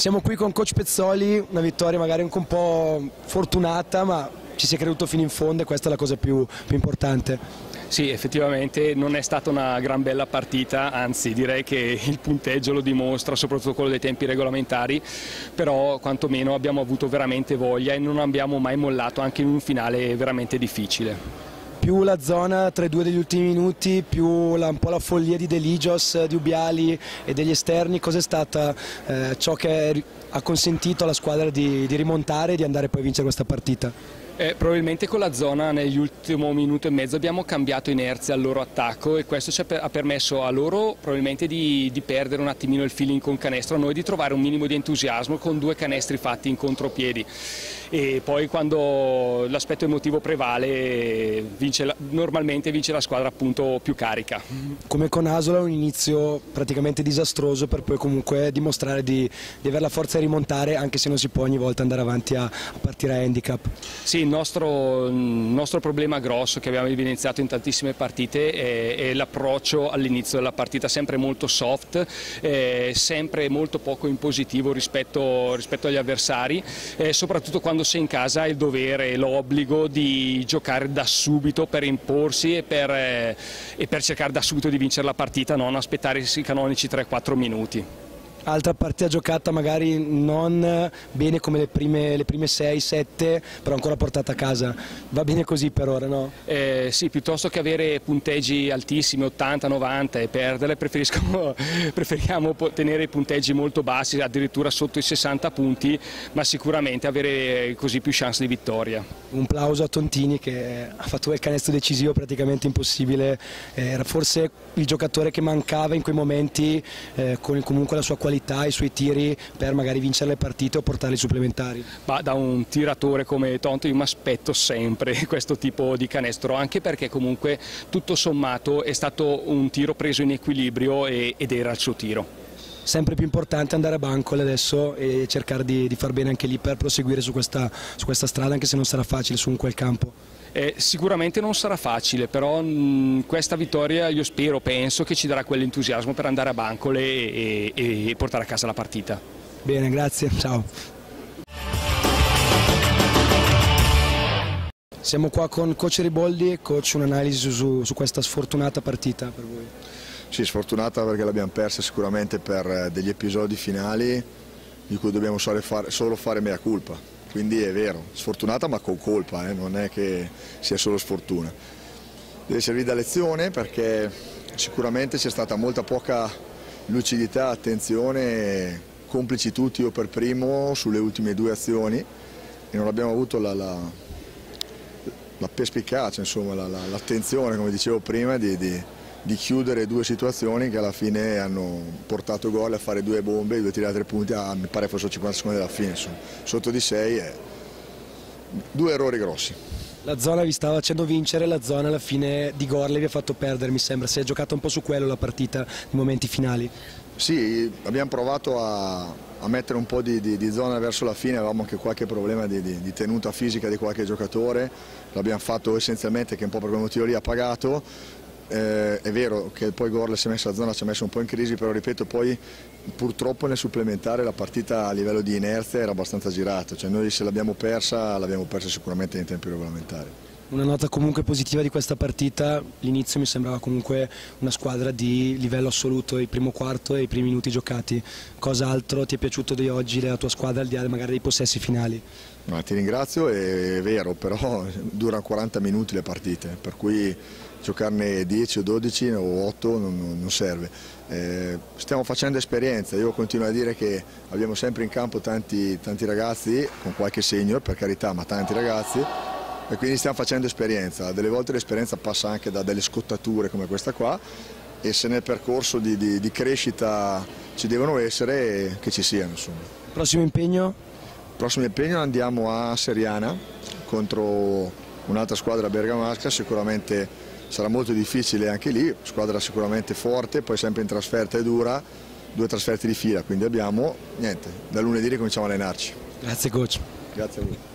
Siamo qui con coach Pezzoli, una vittoria magari anche un po' fortunata, ma ci si è creduto fino in fondo e questa è la cosa più, più importante. Sì, effettivamente non è stata una gran bella partita, anzi direi che il punteggio lo dimostra, soprattutto quello dei tempi regolamentari, però quantomeno abbiamo avuto veramente voglia e non abbiamo mai mollato anche in un finale veramente difficile più la zona 3-2 degli ultimi minuti, più la, un po' la follia di Deligios, di Ubiali e degli esterni, cos'è stata eh, ciò che ha consentito alla squadra di, di rimontare e di andare poi a vincere questa partita? Eh, probabilmente con la zona negli ultimi minuti e mezzo abbiamo cambiato inerzia al loro attacco e questo ci ha permesso a loro probabilmente di, di, perdere un attimino il feeling con canestro, a noi di trovare un minimo di entusiasmo con due canestri fatti in contropiedi e poi quando l'aspetto emotivo prevale vince la, normalmente vince la squadra appunto più carica. Come con Asola un inizio praticamente disastroso per poi comunque dimostrare di, di avere la forza di rimontare anche se non si può ogni volta andare avanti a, a partire a handicap. Sì, nostro, il nostro problema grosso che abbiamo evidenziato in tantissime partite è, è l'approccio all'inizio della partita, sempre molto soft, eh, sempre molto poco impositivo rispetto, rispetto agli avversari, eh, soprattutto quando sei in casa hai il dovere e l'obbligo di giocare da subito per imporsi e per, eh, e per cercare da subito di vincere la partita, non aspettare i canonici 3-4 minuti altra partita giocata magari non bene come le prime, le prime 6-7 però ancora portata a casa. Va bene così per ora no? Eh, sì piuttosto che avere punteggi altissimi 80-90 e perderle preferiamo tenere i punteggi molto bassi addirittura sotto i 60 punti ma sicuramente avere così più chance di vittoria. Un plauso a Tontini che ha fatto quel canestro decisivo praticamente impossibile. Era forse il giocatore che mancava in quei momenti eh, con comunque la sua qualità qualità, i suoi tiri per magari vincere le partite o portarli supplementari? Ma da un tiratore come Tonto io mi aspetto sempre questo tipo di canestro, anche perché comunque tutto sommato è stato un tiro preso in equilibrio ed era il suo tiro sempre più importante andare a Bancole adesso e cercare di, di far bene anche lì per proseguire su questa, su questa strada anche se non sarà facile su un quel campo. Eh, sicuramente non sarà facile, però mh, questa vittoria io spero, penso che ci darà quell'entusiasmo per andare a Bancole e, e, e portare a casa la partita. Bene, grazie, ciao. Siamo qua con coach Riboldi, coach un'analisi su, su questa sfortunata partita per voi. Sì, sfortunata perché l'abbiamo persa sicuramente per eh, degli episodi finali di cui dobbiamo solo fare, solo fare mea culpa. Quindi è vero, sfortunata ma con colpa, eh, non è che sia solo sfortuna. Deve servire da lezione perché sicuramente c'è stata molta poca lucidità, attenzione, complici tutti, io per primo, sulle ultime due azioni e non abbiamo avuto la, la, la perspicacia, l'attenzione, la, come dicevo prima, di, di di chiudere due situazioni che alla fine hanno portato gol a fare due bombe, due tirate a tre punti, a, mi pare fossero 50 secondi alla fine, insomma. sotto di 6 è due errori grossi. La zona vi stava facendo vincere, la zona alla fine di Gorle vi ha fatto perdere, mi sembra, si è giocata un po' su quello la partita, nei momenti finali. Sì, abbiamo provato a, a mettere un po' di, di, di, zona verso la fine, avevamo anche qualche problema di, di tenuta fisica di qualche giocatore, l'abbiamo fatto essenzialmente che un po' per quel motivo lì ha pagato, eh, è vero che poi Gorle si è messa a zona, ci ha messo un po' in crisi, però ripeto poi purtroppo nel supplementare la partita a livello di inerzia era abbastanza girata, cioè noi se l'abbiamo persa l'abbiamo persa sicuramente in tempi regolamentari. Una nota comunque positiva di questa partita, l'inizio mi sembrava comunque una squadra di livello assoluto, il primo quarto e i primi minuti giocati. Cosa altro ti è piaciuto di oggi della tua squadra al di là magari dei possessi finali? No, ti ringrazio, è vero, però durano 40 minuti le partite, per cui giocarne 10 o 12 o 8 non, non serve. Eh, stiamo facendo esperienza, io continuo a dire che abbiamo sempre in campo tanti, tanti ragazzi, con qualche senior per carità, ma tanti ragazzi, e quindi stiamo facendo esperienza, delle volte l'esperienza passa anche da delle scottature come questa qua e se nel percorso di, di, di crescita ci devono essere, che ci siano. Insomma. Prossimo impegno? Prossimo impegno andiamo a Seriana contro un'altra squadra bergamasca, sicuramente sarà molto difficile anche lì, squadra sicuramente forte, poi sempre in trasferta e dura, due trasferte di fila, quindi abbiamo, niente, da lunedì ricominciamo a allenarci. Grazie coach. Grazie a voi.